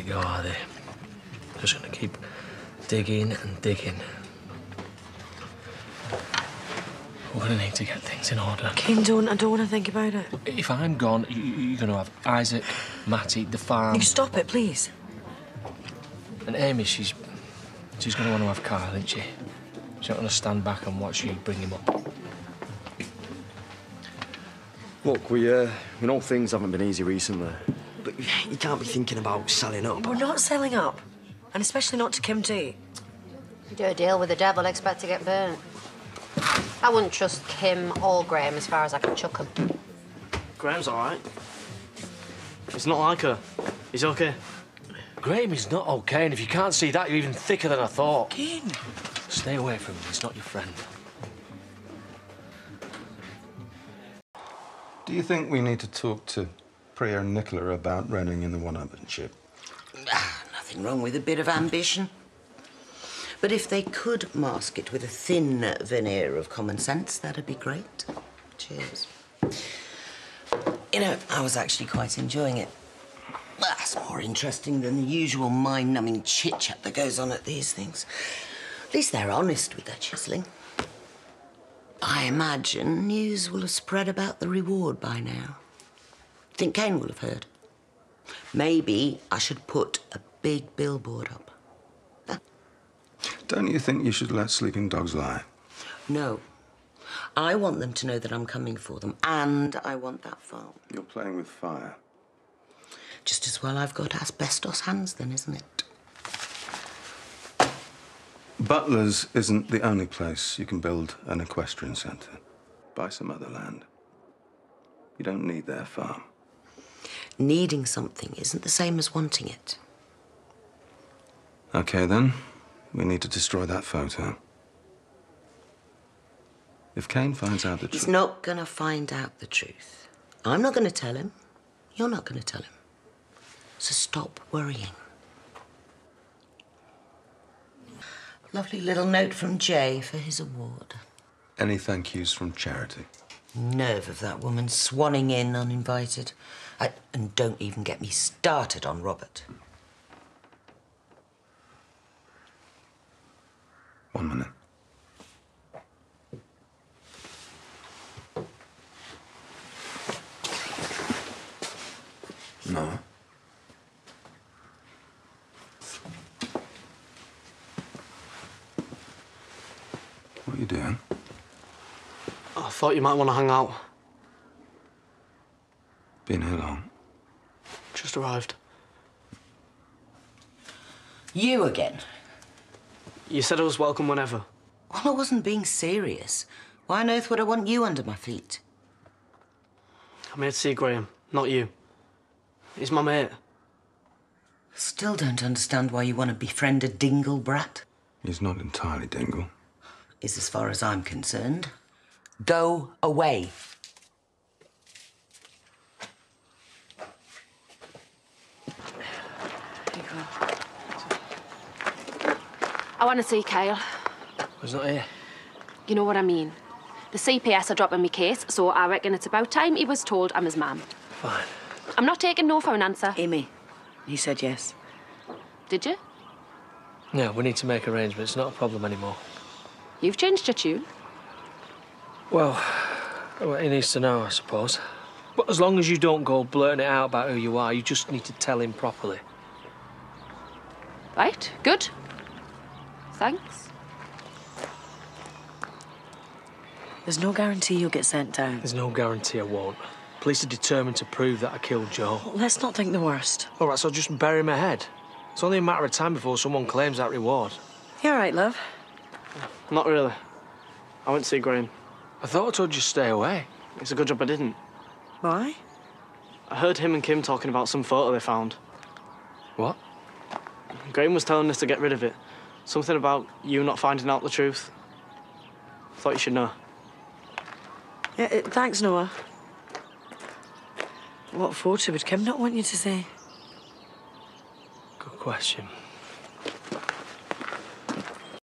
it go, are they? Just gonna keep digging and digging. We're gonna need to get things in order. Cain, don't. I don't want to think about it. If I'm gone, you, you're gonna have Isaac, Matty, the farm, You stop it, please. and Amy. She's she's gonna want to have Kyle, isn't she? She's not gonna stand back and watch you bring him up. Look, we, uh, we know things haven't been easy recently. But you can't be thinking about selling up. We're not selling up. And especially not to Kim T. You do a deal with the devil, expect to get burnt. I wouldn't trust Kim or Graham as far as I can chuck them. Graham's all right. It's not like her. He's okay. Graham is not okay, and if you can't see that, you're even thicker than I thought. Cain. Stay away from him. He's not your friend. Do you think we need to talk to And Nicola about running in the one-upmanship? Ah, Nothing wrong with a bit of ambition. But if they could mask it with a thin veneer of common sense, that'd be great. Cheers. You know, I was actually quite enjoying it. That's more interesting than the usual mind-numbing chit-chat that goes on at these things. At least they're honest with their chiselling. I imagine news will have spread about the reward by now. Think Cain will have heard. Maybe I should put a big billboard up. Don't you think you should let sleeping dogs lie? No. I want them to know that I'm coming for them, and I want that farm. You're playing with fire. Just as well I've got asbestos hands, then, isn't it? Butler's isn't the only place you can build an equestrian centre. Buy some other land. You don't need their farm. Needing something isn't the same as wanting it. Okay, then. We need to destroy that photo. If Cain finds out the truth... He's not gonna find out the truth. I'm not gonna tell him. You're not gonna tell him. So stop worrying. Lovely little note from Jai for his award. Any thank yous from Charity? Nerve of that woman swanning in uninvited. I, and don't even get me started on Robert. One minute. No. What are you doing? I thought you might want to hang out. Been here long? Just arrived. You again? You said I was welcome whenever. Well, I wasn't being serious. Why on earth would I want you under my feet? I'm here to see Graham, not you. He's my mate. Still don't understand why you want to befriend a dingle brat. He's not entirely dingle. Is as far as I'm concerned. Go away. I want to see Kyle. He's not here. You know what I mean. The CPS are dropping me case, so I reckon it's about time he was told I'm his mum. Fine. I'm not taking no for an answer. Amy, he said yes. Did you? Yeah, we need to make arrangements. It's Not a problem anymore. You've changed your tune. Well, well, he needs to know, I suppose. But as long as you don't go blurting it out about who you are, you just need to tell him properly. Right, good. Thanks. There's no guarantee you'll get sent down. There's no guarantee I won't. Police are determined to prove that I killed Joe. Let's not think the worst. All right, so just bury my head. It's only a matter of time before someone claims that reward. You all right, love? Not really. I went to see Graham. I thought I told you to stay away. It's a good job I didn't. Why? I heard him and Kim talking about some photo they found. What? Graham was telling us to get rid of it. Something about you not finding out the truth. Thought you should know. Yeah, uh, thanks, Noah. What photo would Kim not want you to see? Good question.